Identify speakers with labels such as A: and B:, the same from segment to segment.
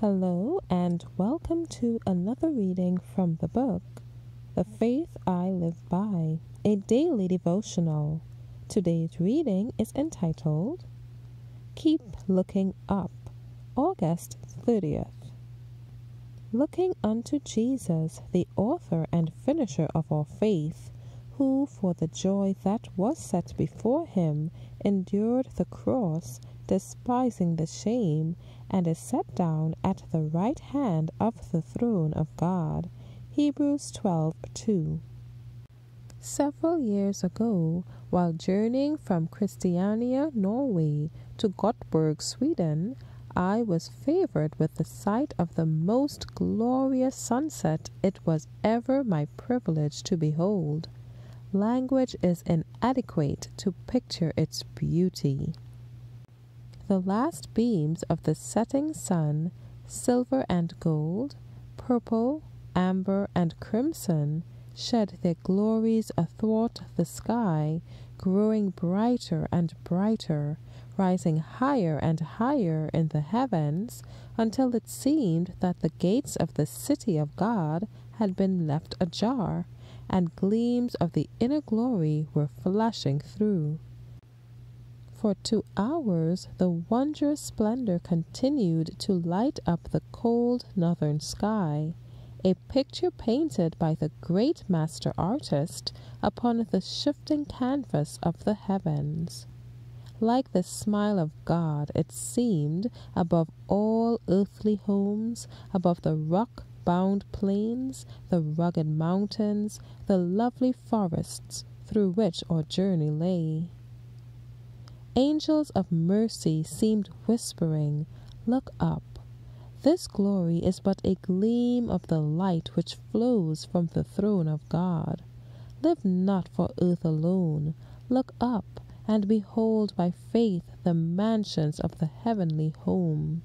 A: Hello, and welcome to another reading from the book, The Faith I Live By, a daily devotional. Today's reading is entitled, Keep Looking Up, August 30th. Looking unto Jesus, the author and finisher of our faith, who for the joy that was set before him endured the cross, despising the shame, and is set down at the right hand of the throne of God. Hebrews 12:2. Several years ago, while journeying from Christiania, Norway to Gothenburg, Sweden, I was favored with the sight of the most glorious sunset it was ever my privilege to behold. Language is inadequate to picture its beauty. The last beams of the setting sun, silver and gold, purple, amber, and crimson, shed their glories athwart the sky, growing brighter and brighter, rising higher and higher in the heavens, until it seemed that the gates of the city of God had been left ajar, and gleams of the inner glory were flashing through. For two hours the wondrous splendor continued to light up the cold northern sky, a picture painted by the great master artist upon the shifting canvas of the heavens. Like the smile of God, it seemed, above all earthly homes, above the rock bound plains, the rugged mountains, the lovely forests through which our journey lay. Angels of mercy seemed whispering, Look up. This glory is but a gleam of the light which flows from the throne of God. Live not for earth alone. Look up and behold by faith the mansions of the heavenly home.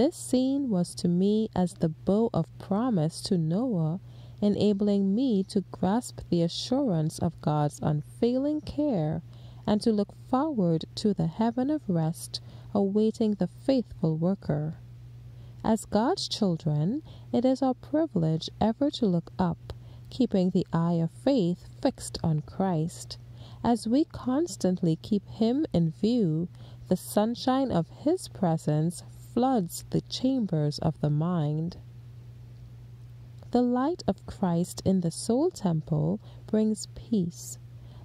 A: This scene was to me as the bow of promise to Noah, enabling me to grasp the assurance of God's unfailing care and to look forward to the heaven of rest awaiting the faithful worker. As God's children, it is our privilege ever to look up, keeping the eye of faith fixed on Christ. As we constantly keep Him in view, the sunshine of His presence floods the chambers of the mind. The light of Christ in the soul temple brings peace,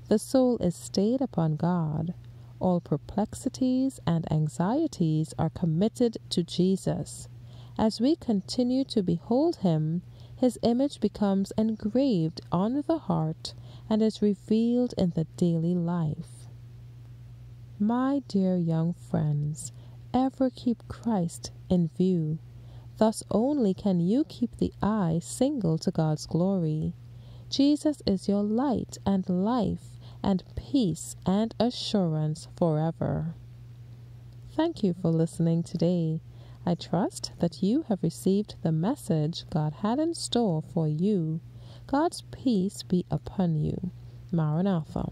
A: the soul is stayed upon God. All perplexities and anxieties are committed to Jesus. As we continue to behold him, his image becomes engraved on the heart and is revealed in the daily life. My dear young friends, ever keep Christ in view. Thus only can you keep the eye single to God's glory. Jesus is your light and life and peace and assurance forever. Thank you for listening today. I trust that you have received the message God had in store for you. God's peace be upon you. Maranatha.